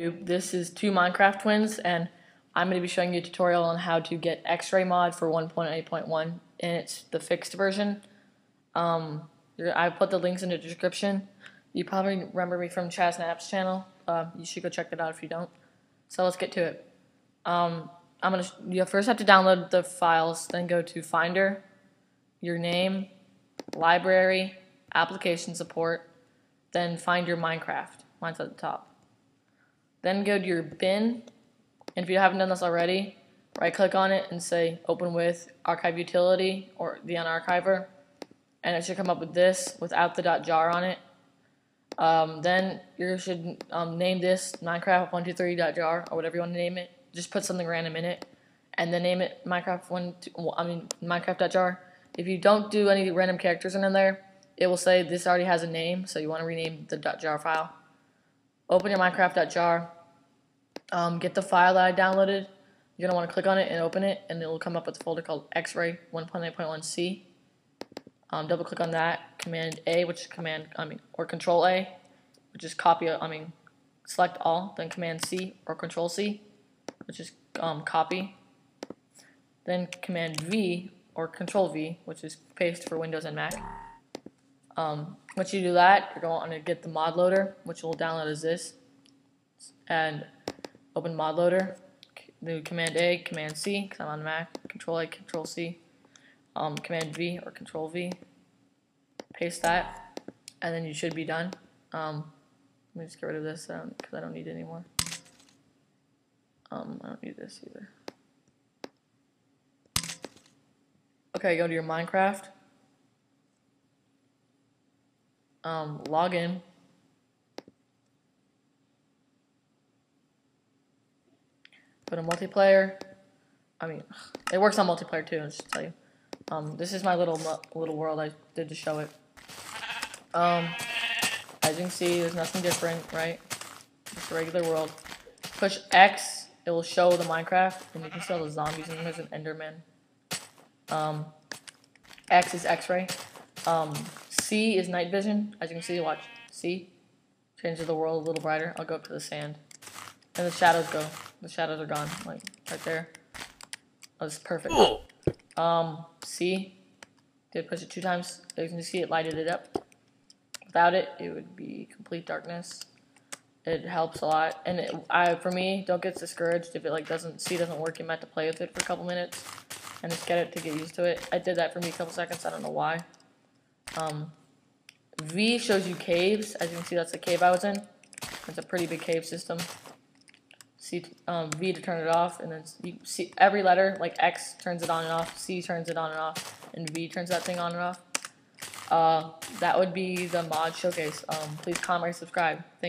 This is two Minecraft twins, and I'm going to be showing you a tutorial on how to get X-Ray mod for 1.8.1, and it's the fixed version. Um, I put the links in the description. You probably remember me from Chaz Naps channel. Uh, you should go check that out if you don't. So let's get to it. Um, I'm gonna. You first have to download the files, then go to Finder, your name, Library, Application Support, then find your Minecraft. Mine's at the top. Then go to your bin, and if you haven't done this already, right click on it and say open with archive utility or the unarchiver, and it should come up with this without the .jar on it. Um, then you should um, name this Minecraft123.jar or whatever you want to name it. Just put something random in it, and then name it Minecraft one. I mean Minecraft.jar. If you don't do any random characters in there, it will say this already has a name, so you want to rename the .jar file open your minecraft.jar, um, get the file that I downloaded. You're going to want to click on it and open it, and it will come up with a folder called X-Ray 1.8.1c. Um, double click on that, Command A, which is Command, I mean, or Control A, which is copy, I mean, select all, then Command C or Control C, which is um, copy. Then Command V or Control V, which is paste for Windows and Mac. Um, once you do that, you're going to get the mod loader, which will download as this, and open mod loader. Do Command A, Command C, because I'm on Mac. Control A, Control C, um, Command V or Control V. Paste that, and then you should be done. Um, let me just get rid of this because I don't need it anymore. Um, I don't need this either. Okay, go to your Minecraft. um, log in. Go multiplayer. I mean, it works on multiplayer too. I'll just tell you. Um, this is my little little world I did to show it. Um, as you can see, there's nothing different, right? Just a regular world. Push X, it will show the Minecraft, and you can see all the zombies, and there's an Enderman. Um, X is X-ray. Um, C is night vision. As you can see, watch. C changes the world a little brighter. I'll go up to the sand. And the shadows go. The shadows are gone. Like, right there. Oh, this is perfect. Um, C. Did push it two times. As you can see, it lighted it up. Without it, it would be complete darkness. It helps a lot. And it, I, for me, don't get discouraged if it like doesn't, C doesn't work. You might have to play with it for a couple minutes and just get it to get used to it. I did that for me a couple seconds. I don't know why. Um, V shows you caves. As you can see, that's the cave I was in. It's a pretty big cave system. C, um, V to turn it off, and then you see every letter, like X turns it on and off, C turns it on and off, and V turns that thing on and off. Uh, that would be the mod showcase. Um, please comment, subscribe. Thank